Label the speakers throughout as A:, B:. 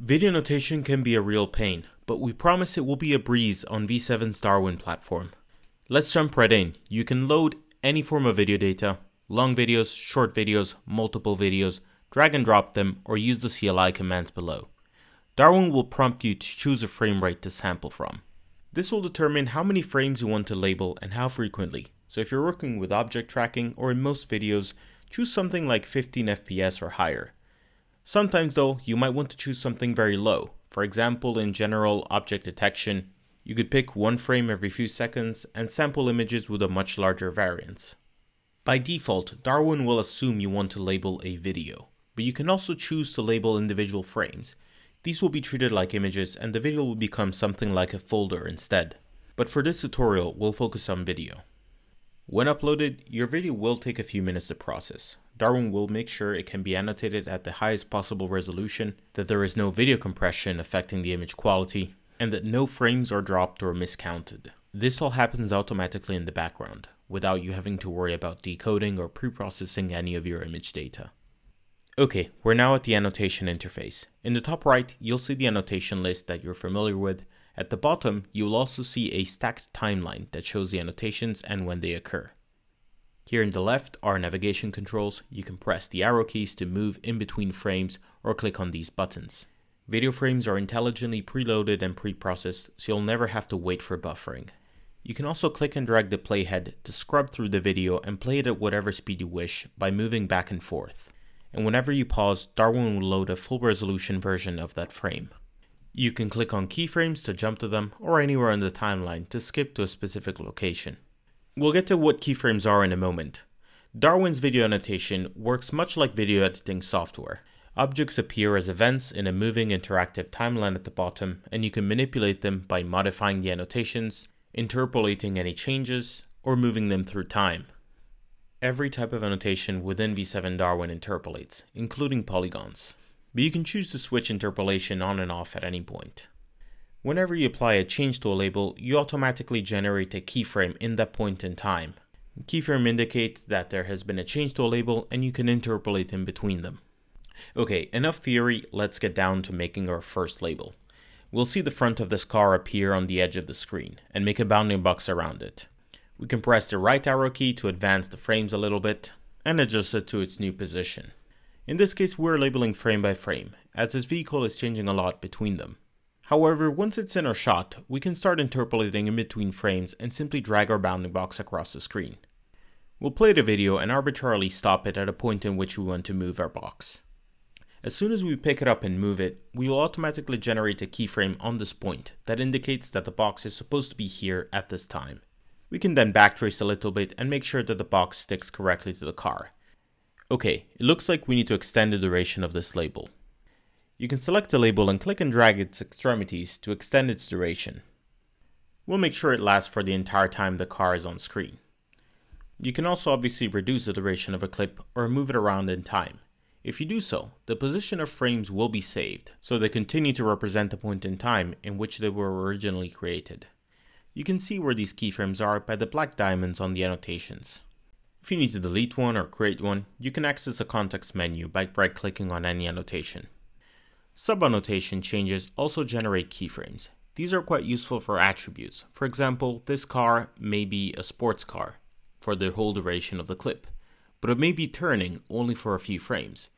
A: Video annotation can be a real pain, but we promise it will be a breeze on V7's Darwin platform. Let's jump right in. You can load any form of video data, long videos, short videos, multiple videos, drag and drop them, or use the CLI commands below. Darwin will prompt you to choose a frame rate to sample from. This will determine how many frames you want to label and how frequently. So if you're working with object tracking or in most videos, choose something like 15 FPS or higher. Sometimes though, you might want to choose something very low. For example, in general object detection, you could pick one frame every few seconds and sample images with a much larger variance. By default, Darwin will assume you want to label a video, but you can also choose to label individual frames. These will be treated like images and the video will become something like a folder instead. But for this tutorial, we'll focus on video. When uploaded, your video will take a few minutes to process. Darwin will make sure it can be annotated at the highest possible resolution, that there is no video compression affecting the image quality, and that no frames are dropped or miscounted. This all happens automatically in the background, without you having to worry about decoding or pre-processing any of your image data. Okay, we're now at the annotation interface. In the top right, you'll see the annotation list that you're familiar with. At the bottom, you'll also see a stacked timeline that shows the annotations and when they occur. Here in the left are navigation controls. You can press the arrow keys to move in between frames or click on these buttons. Video frames are intelligently preloaded and pre-processed, so you'll never have to wait for buffering. You can also click and drag the playhead to scrub through the video and play it at whatever speed you wish by moving back and forth. And whenever you pause, Darwin will load a full resolution version of that frame. You can click on keyframes to jump to them or anywhere on the timeline to skip to a specific location. We'll get to what keyframes are in a moment. Darwin's video annotation works much like video editing software. Objects appear as events in a moving interactive timeline at the bottom, and you can manipulate them by modifying the annotations, interpolating any changes, or moving them through time. Every type of annotation within V7 Darwin interpolates, including polygons, but you can choose to switch interpolation on and off at any point. Whenever you apply a change to a label, you automatically generate a keyframe in that point in time. Keyframe indicates that there has been a change to a label and you can interpolate in between them. Okay, enough theory, let's get down to making our first label. We'll see the front of this car appear on the edge of the screen, and make a bounding box around it. We can press the right arrow key to advance the frames a little bit, and adjust it to its new position. In this case we're labeling frame by frame, as this vehicle is changing a lot between them. However, once it's in our shot, we can start interpolating in between frames and simply drag our bounding box across the screen. We'll play the video and arbitrarily stop it at a point in which we want to move our box. As soon as we pick it up and move it, we will automatically generate a keyframe on this point that indicates that the box is supposed to be here at this time. We can then backtrace a little bit and make sure that the box sticks correctly to the car. Okay, it looks like we need to extend the duration of this label. You can select a label and click and drag its extremities to extend its duration. We'll make sure it lasts for the entire time the car is on screen. You can also obviously reduce the duration of a clip or move it around in time. If you do so, the position of frames will be saved, so they continue to represent the point in time in which they were originally created. You can see where these keyframes are by the black diamonds on the annotations. If you need to delete one or create one, you can access the context menu by right-clicking on any annotation. Sub-annotation changes also generate keyframes. These are quite useful for attributes. For example, this car may be a sports car for the whole duration of the clip, but it may be turning only for a few frames.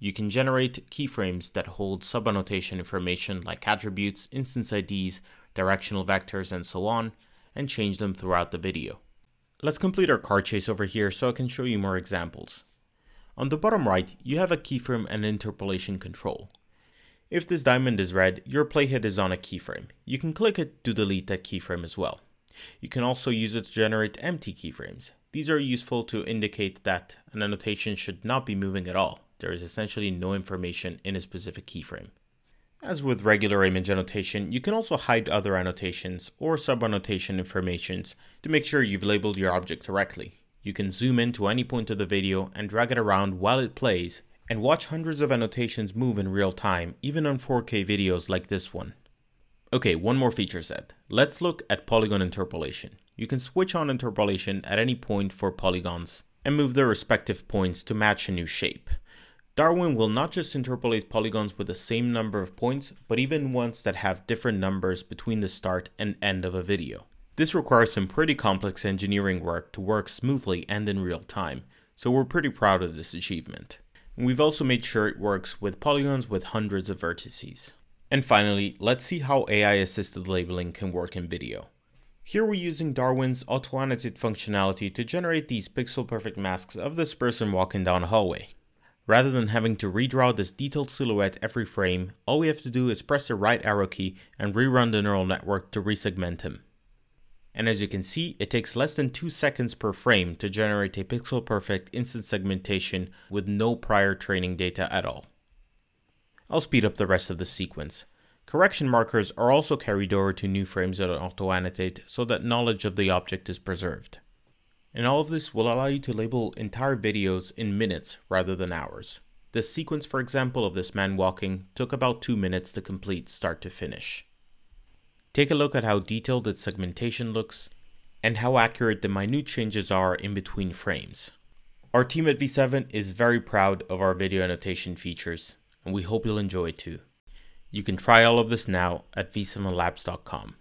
A: You can generate keyframes that hold sub-annotation information like attributes, instance IDs, directional vectors, and so on, and change them throughout the video. Let's complete our car chase over here so I can show you more examples. On the bottom right, you have a keyframe and interpolation control. If this diamond is red, your playhead is on a keyframe. You can click it to delete that keyframe as well. You can also use it to generate empty keyframes. These are useful to indicate that an annotation should not be moving at all there is essentially no information in a specific keyframe. As with regular image annotation, you can also hide other annotations or sub-annotation informations to make sure you've labeled your object correctly. You can zoom in to any point of the video and drag it around while it plays and watch hundreds of annotations move in real time, even on 4K videos like this one. Okay, one more feature set. Let's look at polygon interpolation. You can switch on interpolation at any point for polygons and move their respective points to match a new shape. Darwin will not just interpolate polygons with the same number of points, but even ones that have different numbers between the start and end of a video. This requires some pretty complex engineering work to work smoothly and in real time, so we're pretty proud of this achievement. We've also made sure it works with polygons with hundreds of vertices. And finally, let's see how AI assisted labeling can work in video. Here we're using Darwin's auto-annotate functionality to generate these pixel perfect masks of this person walking down a hallway. Rather than having to redraw this detailed silhouette every frame, all we have to do is press the right arrow key and rerun the neural network to resegment him. And as you can see, it takes less than 2 seconds per frame to generate a pixel perfect instance segmentation with no prior training data at all. I'll speed up the rest of the sequence. Correction markers are also carried over to new frames that are auto-annotate so that knowledge of the object is preserved. And all of this will allow you to label entire videos in minutes rather than hours. This sequence, for example, of this man walking took about 2 minutes to complete start to finish. Take a look at how detailed its segmentation looks, and how accurate the minute changes are in between frames. Our team at V7 is very proud of our video annotation features, and we hope you'll enjoy it too. You can try all of this now at v7labs.com.